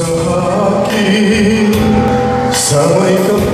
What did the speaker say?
sa akin Sana'y kapal